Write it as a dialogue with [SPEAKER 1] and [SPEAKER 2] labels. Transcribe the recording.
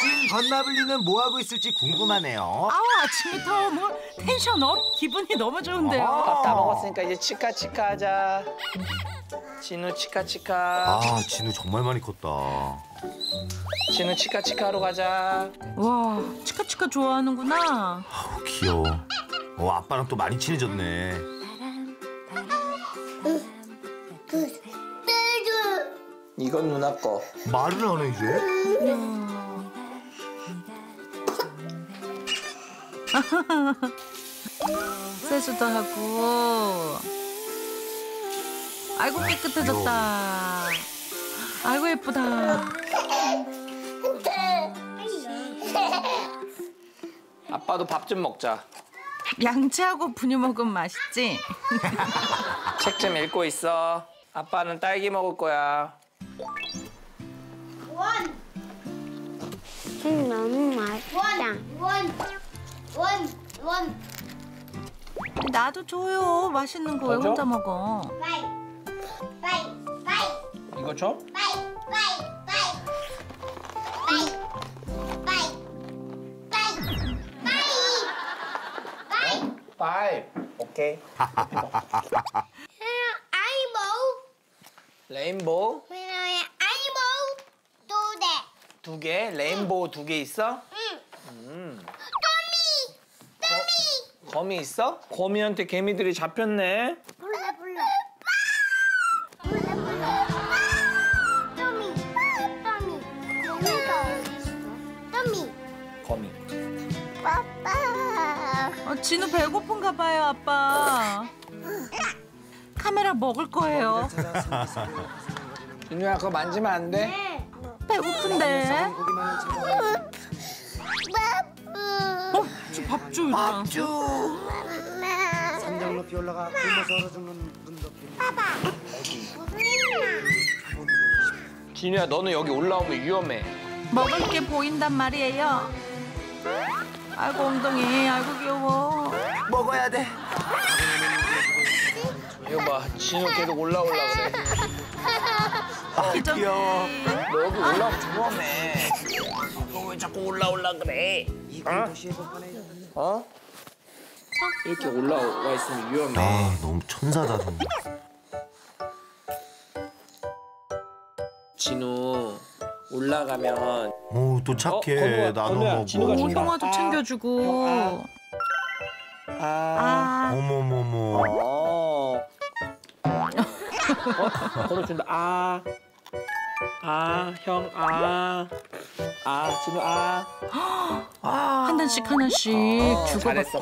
[SPEAKER 1] 찐 건나블리는 뭐 하고 있을지 궁금하네요.
[SPEAKER 2] 아우 아침부터 뭐 tension up 기분이 너무 좋은데요.
[SPEAKER 1] 아.
[SPEAKER 3] 밥다 먹었으니까 이제 치카 치카 하자. 진우 치카 치카.
[SPEAKER 1] 아, 진우 정말 많이 컸다.
[SPEAKER 3] 진우 치카 치카 하러 가자.
[SPEAKER 2] 와 치카치카 좋아하는구나.
[SPEAKER 1] 아우, 귀여워. 어, 아빠랑 또 많이 친해졌네.
[SPEAKER 3] 이건 누나 거.
[SPEAKER 1] 말을 하네, 이제?
[SPEAKER 2] 세수도 하고. 아이고 깨끗해졌다. 아이고 예쁘다.
[SPEAKER 3] 아빠도 밥 좀 먹자.
[SPEAKER 2] 양치하고 분유 먹으면 맛있지?
[SPEAKER 3] 책 좀 읽고 있어. 아빠는 딸기 먹을 거야.
[SPEAKER 4] 음, 너무 맛있다.
[SPEAKER 5] 원, 원, 원,
[SPEAKER 2] 나도 줘요. 맛있는 거 왜? 혼자 먹어?
[SPEAKER 5] 빠이, 빠이, 빠이,
[SPEAKER 3] 이거 줘?
[SPEAKER 5] 빠이, 빠이, 빠이, 빠이, 빠이, 빠이, 빠이.
[SPEAKER 3] 빠이. 오케이.
[SPEAKER 5] 아이보,
[SPEAKER 3] 레인보우
[SPEAKER 5] 아이보 두 대.
[SPEAKER 3] 두 개. 레인보우 두 개 있어?
[SPEAKER 5] 응.
[SPEAKER 3] 거미 있어? 거미한테 개미들이 잡혔네.
[SPEAKER 5] 몰라 몰라. 몰라 몰라. 또미, 또미. 거미가 어디 있어? 또미.
[SPEAKER 3] 거미.
[SPEAKER 5] 빠빠.
[SPEAKER 2] 어, 진우 배고픈가 봐요, 아빠. 카메라 먹을 거예요.
[SPEAKER 3] 진우야 그거 만지면 안 돼?
[SPEAKER 5] 네.
[SPEAKER 2] 배고픈데.
[SPEAKER 5] 빠빠.
[SPEAKER 2] 어, 저밥 줘, 일단.
[SPEAKER 6] 산장 높이 올라가 굶어서 얼어 죽는 분도
[SPEAKER 3] 진우야 너는 여기 올라오면 위험해.
[SPEAKER 2] 먹을 게 보인단 말이에요. 아이고 엉덩이, 아이고 귀여워.
[SPEAKER 1] 먹어야 돼.
[SPEAKER 3] 이거 봐 진우 계속 올라올라 그래.
[SPEAKER 1] 아. 귀여워.
[SPEAKER 3] 너 여기 올라오면 위험해. 너왜 자꾸 올라올라 그래?
[SPEAKER 6] 본판에
[SPEAKER 3] 어? 이렇게 올라와 있으면 위험해.
[SPEAKER 1] 아, 너무 천사다, 정말.
[SPEAKER 3] 진우 올라가면
[SPEAKER 1] 오, 또 착해.
[SPEAKER 3] 어, 건우야,
[SPEAKER 1] 나눠.
[SPEAKER 2] 형아도
[SPEAKER 3] 아,
[SPEAKER 2] 챙겨주고.
[SPEAKER 3] 형, 아.
[SPEAKER 2] 아,
[SPEAKER 1] 어머머머.
[SPEAKER 3] 어. 어? 걸어준다. 아. 아, 형, 아. 아, 진우, 아.
[SPEAKER 2] 한 단씩 하나씩
[SPEAKER 3] 어,
[SPEAKER 2] 주고받고.